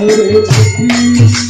Hare Krishna.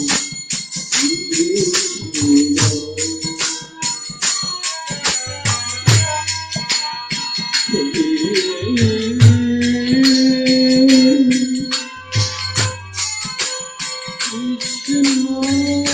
Good morning.